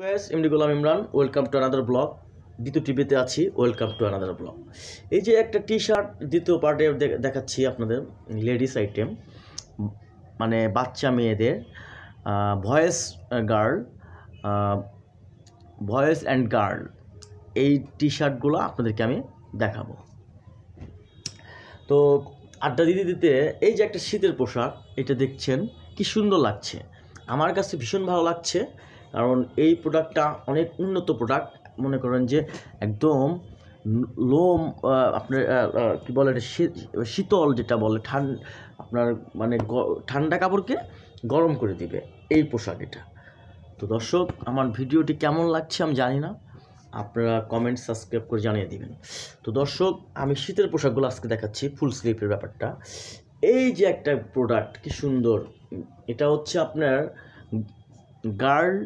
OS MD Golam Imran welcome to another blog দ্বিতীয় টিভিতে আছি ওয়েলকাম টু আনাদার ব্লগ এই যে একটা টি শার্ট দ্বিতীয় পার্টে দেখাচ্ছি আপনাদের লেডিস আইটেম মানে বাচ্চা মেয়েদের voice girl voice and girl এই টি শার্টগুলো আপনাদেরকে আমি দেখাবো। তো আড্ডা দিতে দিতে এই যে একটা শীতের পোশাক, এটা দেখছেন কি সুন্দর লাগছে। আমার কাছে ভীষণ ভালো লাগছে। কারণ এই প্রোডাক্টটা অনেক উন্নত প্রোডাক্ট মনে করেন যে একদম লোম আপনার কী বলে এটা? শীতল যেটা বলে, ঠান, আপনার মানে ঠান্ডা কাপড়কে গরম করে দিবে এই পোশাক এটা। তো দর্শক, আমার ভিডিওটি কেমন লাগছে আমি জানি না। আপনারা কমেন্ট সাবস্ক্রাইব করে জানিয়ে দিবেন। তো দর্শক, আমি শীতের পোশাকগুলো আজকে দেখাচ্ছি ফুল স্লিপের ব্যাপারটা। এই যে একটা প্রোডাক্ট কি সুন্দর। এটা হচ্ছে আপনার গার্ল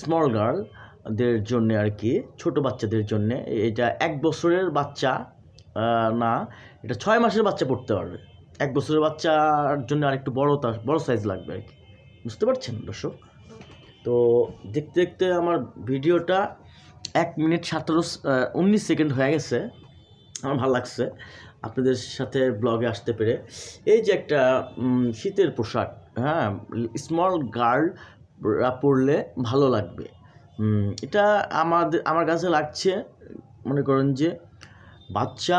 স্মল গার্লদের জন্য আর কি, ছোট বাচ্চাদের জন্য। এটা এক বছরের বাচ্চা না, এটা ছয় মাসের বাচ্চা পড়তে পারবে। এক বছরের বাচ্চার জন্য আর একটু বড় তার বড় সাইজ লাগবে আর কি। বুঝতে পারছেন দর্শক? তো দেখতে দেখতে আমার ভিডিওটা এক মিনিট সতেরো উনিশ সেকেন্ড হয়ে গেছে। আমার ভালো লাগছে আপনাদের সাথে ব্লগে আসতে পেরে। এই যে একটা শীতের পোশাক হ্যাঁ স্মল গার্ল পরলে ভালো লাগবে। এটা আমাদের আমার কাছে লাগছে, মনে করেন যে বাচ্চা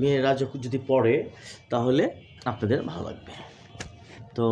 মেয়েরা যখন যদি পড়ে, তাহলে আপনাদের ভালো লাগবে। তো